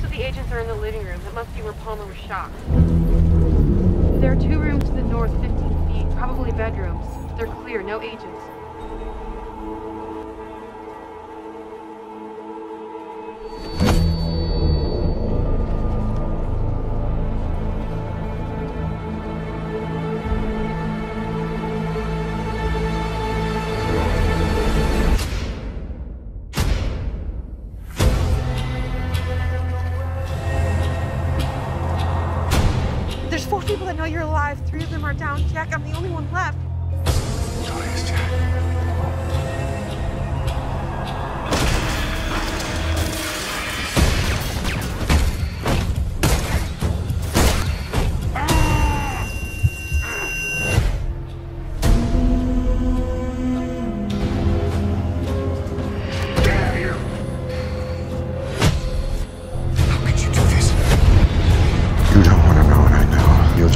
Most of the agents are in the living room. That must be where Palmer was shot. There are two rooms to the north, 15 feet, probably bedrooms. They're clear, no agents. You're alive. Three of them are down. Jack, I'm the only one left. Is Jack.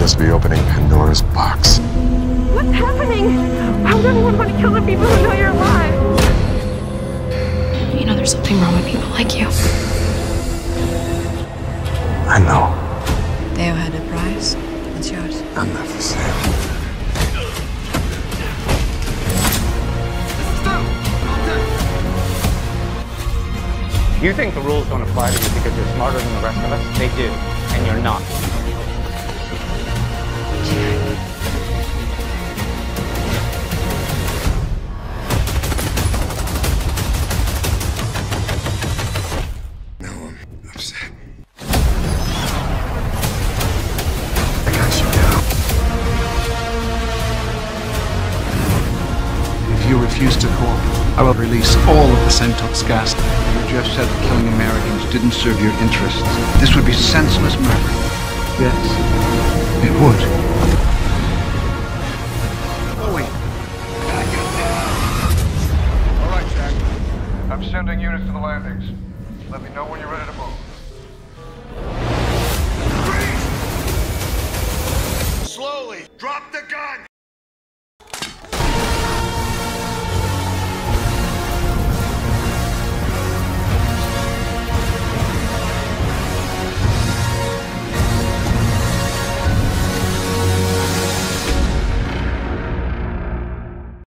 Just be opening Pandora's box. What's happening? Why would everyone want to kill the people who know you're alive? You know, there's something wrong with people like you. I know. Theo had a prize. What's yours? I'm not the same. You think the rules don't apply to you because you're smarter than the rest of us? They do, and you're not. Refuse to cooperate, I will release all of the Sentox gas. You just said that killing Americans didn't serve your interests. This would be senseless murder. Yes, it would. Oh, wait. All right, Jack. I'm sending units to the landings. Let me know when you're ready to move.